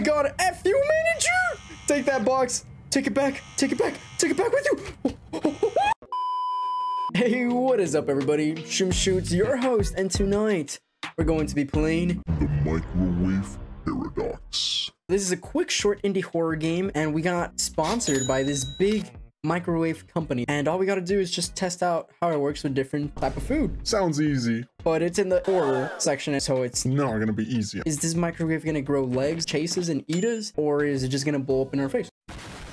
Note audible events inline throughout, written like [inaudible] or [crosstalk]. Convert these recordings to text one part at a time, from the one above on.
my god, F you manager! Take that box. Take it back. Take it back. Take it back with you. hey, what is up everybody? Shroom Shoots, your host, and tonight we're going to be playing The Microwave Paradox. This is a quick short indie horror game and we got sponsored by this big microwave company and all we got to do is just test out how it works with different type of food Sounds easy. but it's in the horror section so it's Not gonna be easy. is this microwave gonna grow legs chases and eat us or is it just gonna blow up in our face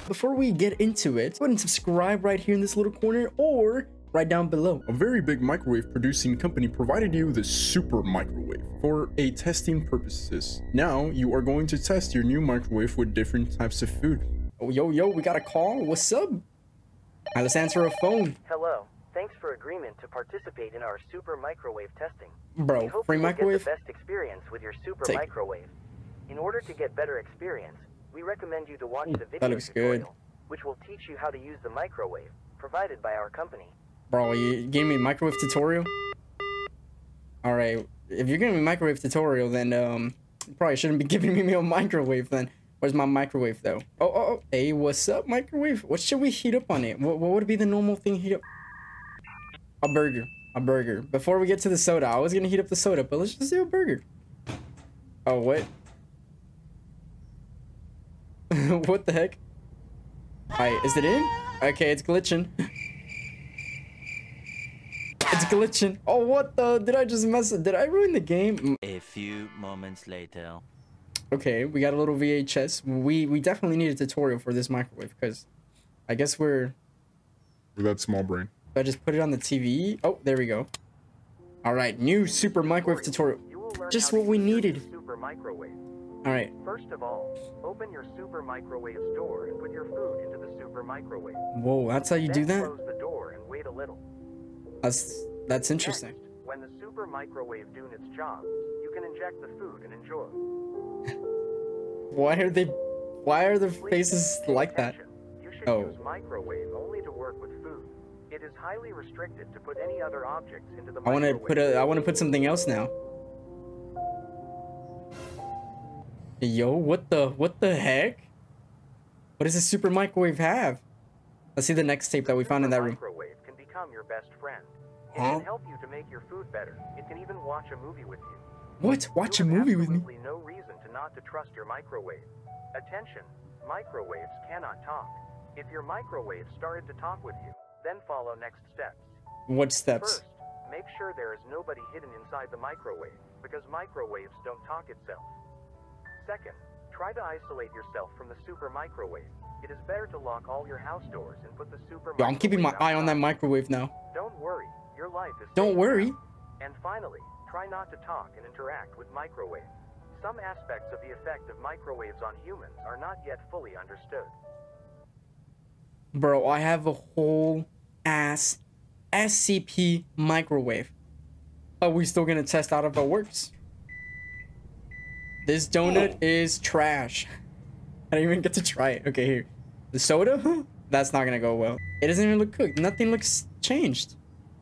before we get into it go ahead and subscribe right here in this little corner or right down below A very big microwave producing company provided you the super microwave for a testing purposes. Now you are going to test your new microwave with different types of food. oh yo yo we got a call what's up Alright, let's answer a phone Hello. Thanks for agreement to participate in our super microwave testing. bro we hope free microwave get the best experience with your super Take- microwave. In order to get better experience, we recommend you to watch the video that looks good. tutorial, which will teach you how to use the microwave provided by our company. Bro, you gave me a microwave tutorial? Alright, if you're giving me a microwave tutorial, then um, you probably shouldn't be [laughs] giving me a microwave then. Where's my microwave though? Oh, oh, oh, hey, what's up, microwave? What should we heat up on it? What, what would be the normal thing heat up? A burger. A burger. Before we get to the soda, I was gonna heat up the soda, but let's just do a burger. Oh, what? [laughs] what the heck? Alright, is it in? Okay, it's glitching. [laughs] It's glitching. Oh, what the? Did I just mess it? Did I ruin the game? A few moments later. Okay, we got a little VHS. We we definitely need a tutorial for this microwave because I guess we're. With that small brain. I just put it on the TV. Oh, there we go. All right, new super microwave tutorial. You will learn Just what we needed. Super microwave. All right. First of all, open your super microwave's door and put your food into the super microwave. Whoa, that's how you do that. close the door and wait a little. That's that's interesting. Next, when the super microwave doing its job, you can inject the food and enjoy. Why are they? Why are the Please faces like that? You should Oh. use microwave only to work with food. It is highly restricted to put any other objects into the I want to put a. I want to put something else now. Yo, what the? What the heck? What does a super microwave have? Let's see the next tape that we found in that room. Microwave can become your best friend. It Huh? can help you to make your food better. It can even watch a movie with you. What? Watch a You have movie with me? Not to trust your microwave. Attention, microwaves cannot talk. If your microwave started to talk with you, then follow next steps. What steps? First, make sure there is nobody hidden inside the microwave, because microwaves don't talk itself. Second, try to isolate yourself from the super microwave. It is better to lock all your house doors and put the super Yo, I'm keeping my eye on that microwave now. Don't worry, your life is Don't worry. now. And finally, try not to talk and interact with microwaves. Some aspects of the effect of microwaves on humans are not yet fully understood. Bro, I have a whole ass SCP microwave. Are we still gonna test out if it works? This donut is trash. I didn't even get to try it. Okay, here. The soda? That's not gonna go well. It doesn't even look cooked. Nothing looks changed.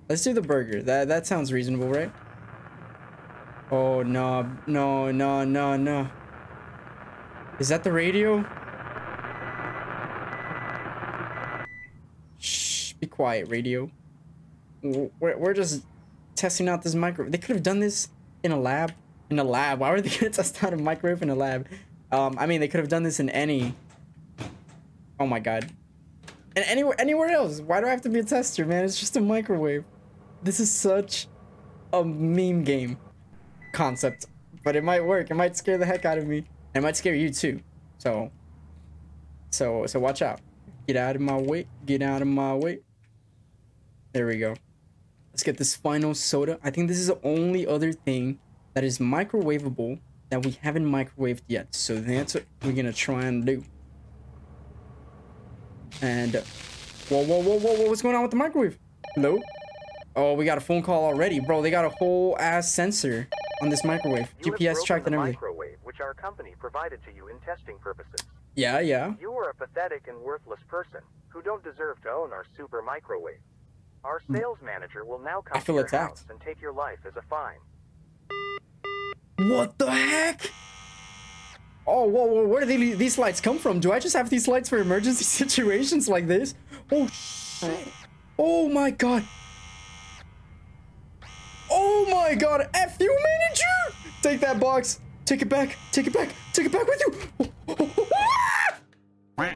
Let's do the burger. That that sounds reasonable, right? Oh no, no, no, no, no. Is that the radio? Shh, be quiet, radio. We're, we're just testing out this microwave. They could have done this in a lab. In a lab. Why were they [laughs] gonna test out a microwave in a lab? Um, I mean, they could have done this in any. Oh my god. And anywhere, anywhere else. Why do I have to be a tester, man? It's just a microwave. This is such a meme game concept, but it might work. It might scare the heck out of me. It might scare you too. So, so, so watch out. Get out of my way. Get out of my way. There we go. Let's get this final soda. I think this is the only other thing that is microwavable that we haven't microwaved yet. So that's what we're gonna try and do. And whoa, whoa, whoa, whoa, whoa, what's going on with the microwave? Hello? Oh, we got a phone call already, bro. They got a whole ass sensor on this microwave. You GPS tracked and everything. microwave, which our company provided to you in testing purposes. Yeah, yeah. You are a pathetic and worthless person who don't deserve to own our super microwave. Our sales manager will now come Hmm. I feel to your attacked. house and take your life as a fine. What the heck? Oh, whoa, whoa, where do these lights come from? Do I just have these lights for emergency [laughs] situations like this? Oh, shit. Oh my god. Oh my god, F you, manager! Take that box. Take it back. Take it back. Take it back with you. [laughs]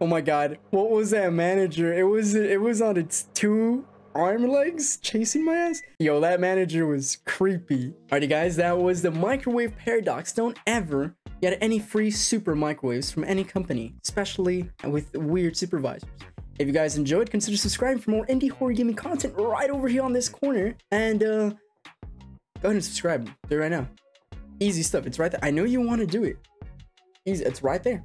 oh my god. What was that manager? It was it was on its two arm legs chasing my ass. Yo, that manager was creepy. Alrighty guys, that was the microwave paradox. Don't ever get any free super microwaves from any company, especially with weird supervisors. If you guys enjoyed, consider subscribing for more indie horror gaming content right over here on this corner. And uh, go ahead and subscribe. Do it right now. Easy stuff. It's right there. I know you want to do it. Easy. It's right there.